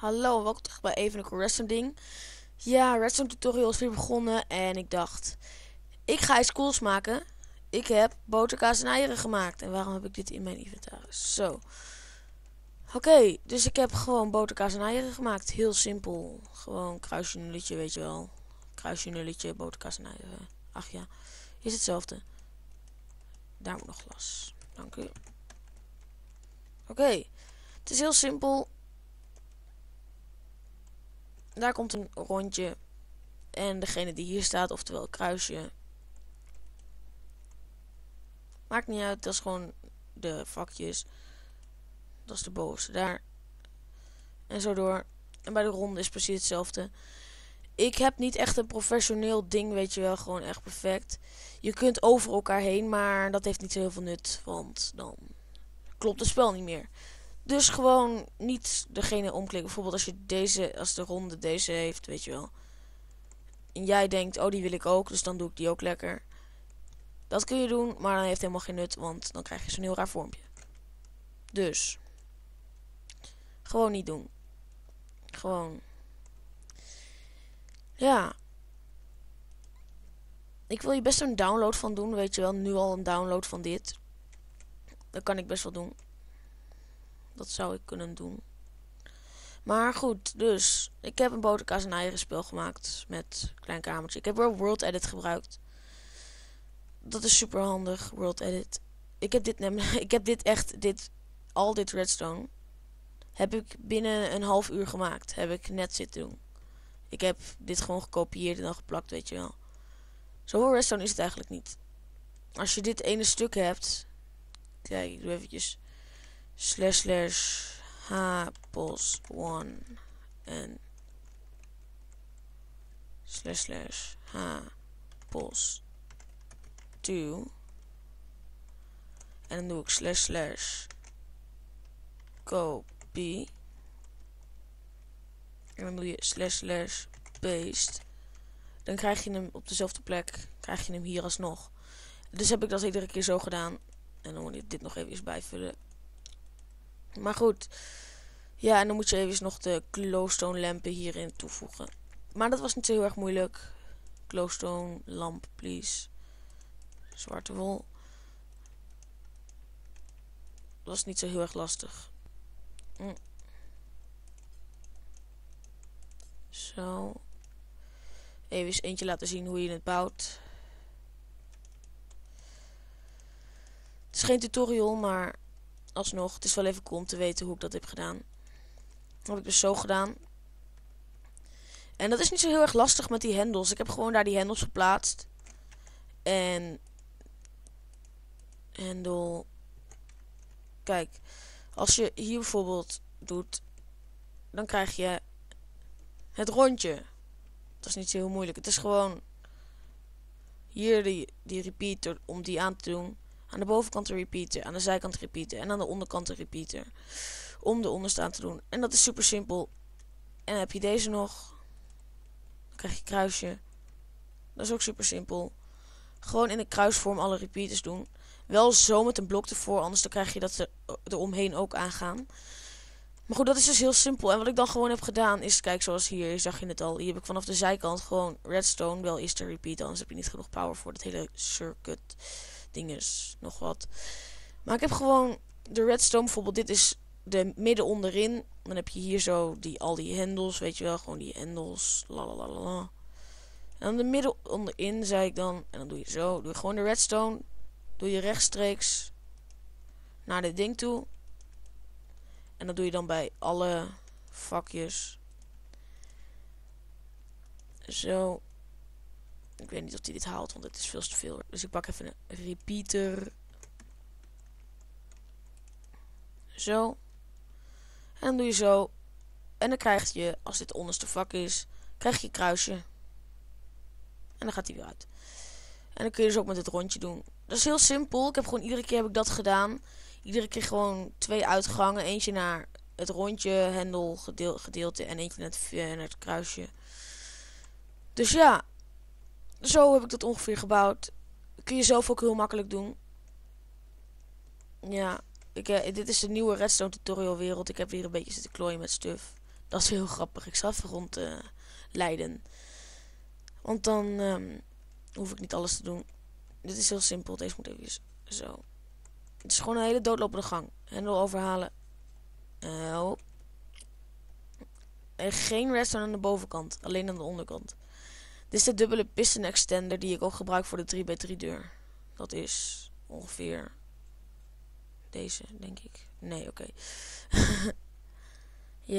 Hallo, welkom terug bij even een Redstone ding. Ja, Redstone tutorial is weer begonnen en ik dacht, ik ga iets cools maken. Ik heb boterkaas en eieren gemaakt. En waarom heb ik dit in mijn inventaris? Zo. Oké, dus ik heb gewoon boterkaas en eieren gemaakt. Heel simpel. Gewoon kruisje nulletje, weet je wel. Kruisje nulletje, boterkaas en eieren. Ach ja, is hetzelfde. Daar moet nog glas. Dank u. Oké, het is heel simpel. Daar komt een rondje. En degene die hier staat, oftewel kruisje. Maakt niet uit, dat is gewoon de vakjes. Dat is de bovenste daar. En zo door. En bij de ronde is precies hetzelfde. Ik heb niet echt een professioneel ding, weet je wel. Gewoon echt perfect. Je kunt over elkaar heen, maar dat heeft niet zo heel veel nut. Want dan klopt het spel niet meer. Dus gewoon niet degene omklikken. Bijvoorbeeld als je deze, als de ronde deze heeft, weet je wel. En jij denkt, oh die wil ik ook, dus dan doe ik die ook lekker. Dat kun je doen, maar dan heeft helemaal geen nut, want dan krijg je zo'n heel raar vormpje. Dus. Gewoon niet doen. Gewoon. Ja. Ik wil je best een download van doen, weet je wel. Nu al een download van dit. Dat kan ik best wel doen. Dat zou ik kunnen doen. Maar goed, dus. Ik heb een boterkaas en eieren spel gemaakt. Met klein kamertje. Ik heb wel World Edit gebruikt. Dat is super handig, World Edit. Ik heb dit. Ik heb dit echt. Dit, al dit redstone. Heb ik binnen een half uur gemaakt. Heb ik net zitten doen. Ik heb dit gewoon gekopieerd en dan geplakt, weet je wel. Zoveel redstone is het eigenlijk niet. Als je dit ene stuk hebt. Kijk, ik doe eventjes slash slash hapos 1 en slash slash hapos 2 en dan doe ik slash slash copy. En dan doe je slash slash paste. Dan krijg je hem op dezelfde plek krijg je hem hier alsnog. Dus heb ik dat iedere keer zo gedaan. En dan moet ik dit nog even bijvullen maar goed. Ja, en dan moet je even nog de glowstone lampen hierin toevoegen. Maar dat was niet zo heel erg moeilijk. Glowstone lamp, please. Zwarte wol. Dat was niet zo heel erg lastig. Hm. Zo. Even eens eentje laten zien hoe je het bouwt. Het is geen tutorial, maar alsnog, het is wel even cool om te weten hoe ik dat heb gedaan. Dat heb ik dus zo gedaan. En dat is niet zo heel erg lastig met die hendels. Ik heb gewoon daar die hendels geplaatst. En... Hendel... Kijk, als je hier bijvoorbeeld doet, dan krijg je het rondje. Dat is niet zo heel moeilijk. Het is gewoon hier die, die repeater om die aan te doen. Aan de bovenkant een repeater, aan de zijkant een repeater en aan de onderkant een repeater. Om de onderstaan te doen. En dat is super simpel. En heb je deze nog. Dan krijg je kruisje. Dat is ook super simpel. Gewoon in een kruisvorm alle repeaters doen. Wel zo met een blok ervoor, anders dan krijg je dat er omheen ook aangaan. Maar goed, dat is dus heel simpel. En wat ik dan gewoon heb gedaan is, kijk zoals hier, zag je het al. Hier heb ik vanaf de zijkant gewoon redstone. Wel is de repeat, anders heb je niet genoeg power voor het hele circuit dinges, nog wat. Maar ik heb gewoon de redstone, bijvoorbeeld dit is de midden onderin. Dan heb je hier zo die, al die hendels, weet je wel, gewoon die hendels, lalalala. En dan de midden onderin, zei ik dan, en dan doe je zo, doe je gewoon de redstone, doe je rechtstreeks naar dit ding toe. En dat doe je dan bij alle vakjes. Zo. Ik weet niet of hij dit haalt, want het is veel te veel. Dus ik pak even een repeater. Zo. En dan doe je zo. En dan krijg je, als dit onderste vak is, krijg je kruisje. En dan gaat hij weer uit. En dan kun je dus ook met het rondje doen. Dat is heel simpel. Ik heb gewoon iedere keer heb ik dat gedaan. Iedere keer gewoon twee uitgangen. Eentje naar het rondje, hendel gedeelte en eentje naar het, naar het kruisje. Dus ja, zo heb ik dat ongeveer gebouwd. Kun je zelf ook heel makkelijk doen. Ja, ik, eh, dit is de nieuwe redstone tutorial wereld. Ik heb weer een beetje zitten klooien met stuff. Dat is heel grappig. Ik zal even rond uh, leiden. Want dan ehm, hoef ik niet alles te doen. Dit is heel simpel. Deze moet even zo. Het is gewoon een hele doodlopende gang. Hendel overhalen. Oh. En geen redstone aan de bovenkant. Alleen aan de onderkant. Dit is de dubbele piston extender die ik ook gebruik voor de 3x3 deur. Dat is ongeveer deze, denk ik. Nee, oké.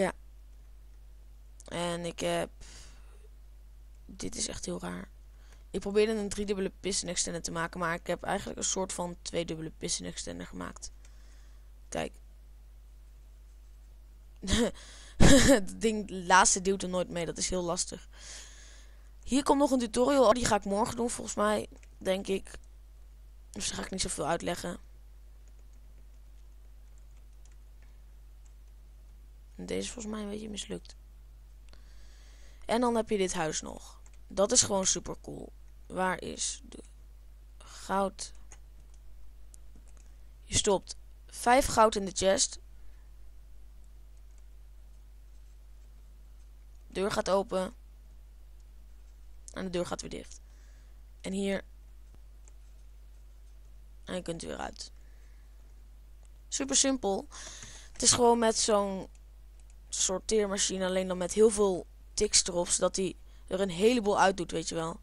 ja. En ik heb... Dit is echt heel raar. Ik probeerde een driedubbele piston extender te maken, maar ik heb eigenlijk een soort van tweedubbele piston extender gemaakt. Kijk. Het ding, laatste duwt er nooit mee, dat is heel lastig. Hier komt nog een tutorial, oh, die ga ik morgen doen volgens mij, denk ik. Dus daar ga ik niet zoveel uitleggen. Deze is volgens mij een beetje mislukt. En dan heb je dit huis nog. Dat is gewoon super cool. Waar is de goud? Je stopt 5 goud in de chest. deur gaat open. En de deur gaat weer dicht. En hier. En je kunt weer uit. Super simpel. Het is gewoon met zo'n sorteermachine. Alleen dan met heel veel tiks erop. Zodat hij er een heleboel uit doet, weet je wel.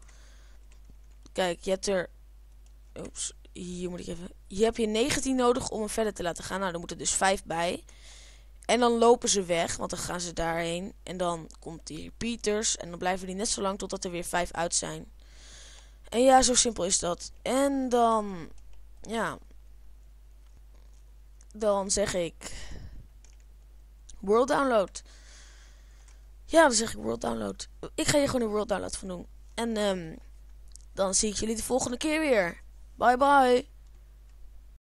Kijk, je hebt er... Oeps, hier moet ik even... Hier heb je 19 nodig om hem verder te laten gaan. Nou, er moeten dus 5 bij. En dan lopen ze weg, want dan gaan ze daarheen. En dan komt die repeaters. En dan blijven die net zo lang totdat er weer 5 uit zijn. En ja, zo simpel is dat. En dan... Ja... Dan zeg ik... World Download. Ja, dan zeg ik World Download. Ik ga hier gewoon een World Download van doen. En um, dan zie ik jullie de volgende keer weer. Bye bye.